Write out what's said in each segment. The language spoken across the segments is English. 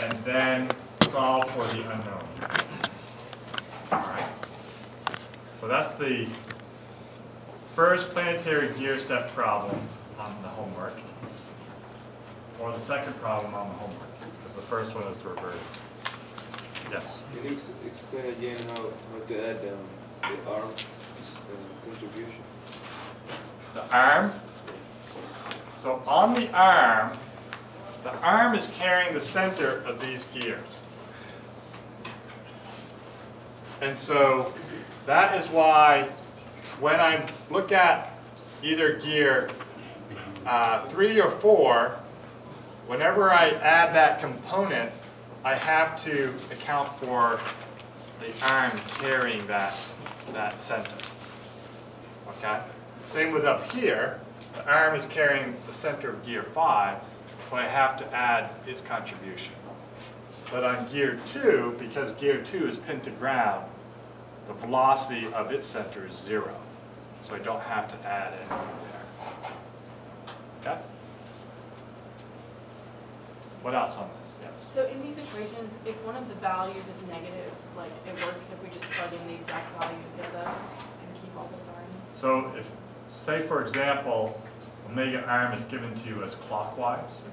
and then solve for the unknown. All right. So that's the first planetary gear set problem on the homework, or the second problem on the homework, because the first one is reverted. Yes. Can you explain again how, how to add um, the arm uh, contribution? The arm. So on the arm, the arm is carrying the center of these gears. And so that is why when I look at either gear uh, three or four, whenever I add that component, I have to account for the arm carrying that, that center. Okay? Same with up here, the arm is carrying the center of gear five, so I have to add its contribution. But on gear two, because gear two is pinned to ground, the velocity of its center is zero. So I don't have to add anything there. Okay? What else on this? Yes. So in these equations, if one of the values is negative, like it works if we just plug in the exact value it gives us and keep all the signs? So if, say for example, omega arm is given to you as clockwise,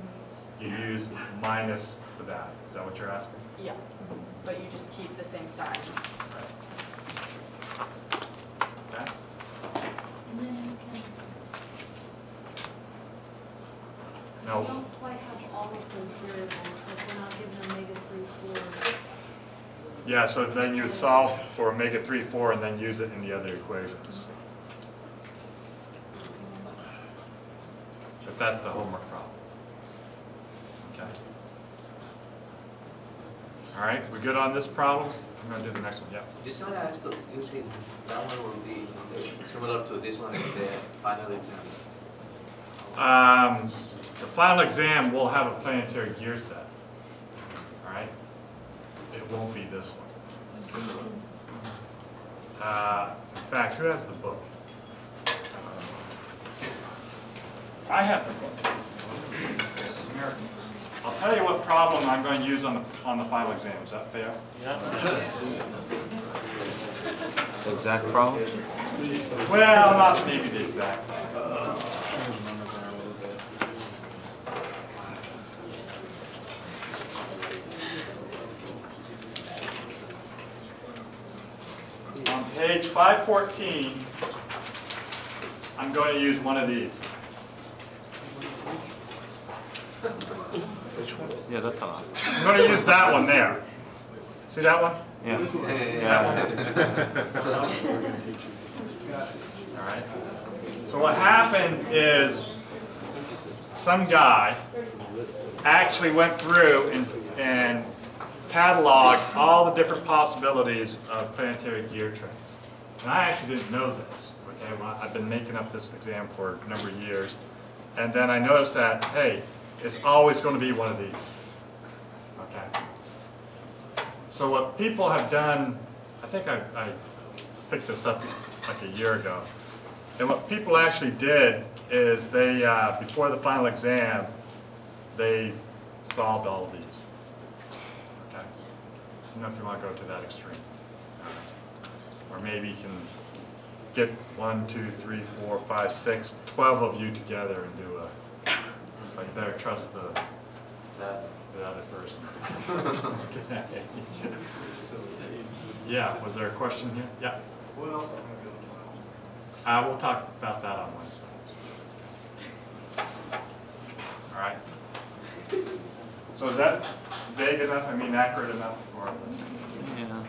you mm-hmm. use minus the value. Is that what you're asking? Yeah, mm-hmm. but you just keep the same signs. Okay? And then can, No. we don't quite have all of those variables, so if we're not given omega three, four, Yeah, so then you would solve for omega 3, 4, and then use it in the other equations. If that's the homework problem. Okay. All right, we good on this problem? I'm gonna do the next one, yeah. Just want to ask, but you said that one will be similar to this one in the final exam. Um, the final exam will have a planetary gear set. All right? It won't be this one. Uh, in fact, who has the book? I have the book. I'll tell you what problem I'm going to use on the, on the final exam. Is that fair? Yeah. Exact problem? Well, not maybe the exact. On page 514, I'm going to use one of these. Yeah, that's a lot. I'm going to use that one there. See that one? Yeah. Yeah. All right. So what happened is some guy actually went through and, and cataloged all the different possibilities of planetary gear trains. And I actually didn't know this. Okay, well, I've been making up this exam for a number of years. And then I noticed that, hey, it's always going to be one of these. Okay. So what people have done, I think I, I picked this up like a year ago. And what people actually did is they, uh, before the final exam, they solved all of these. Okay? I don't know if you want to go to that extreme. Or maybe you can get one, two, three, four, five, six, twelve of you together and do a, but you better trust the, That- the other person. Okay. Yeah, was there a question here? Yeah. What else? Uh, we'll talk about that on Wednesday. All right. So is that vague enough, I mean accurate enough for? Yeah.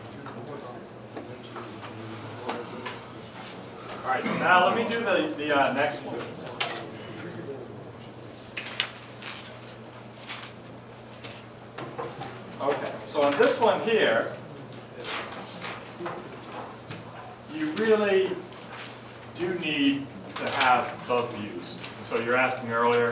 All right, so now let me do the, the uh, next one. Okay, so on this one here, you really do need to have both views. So you're asking earlier,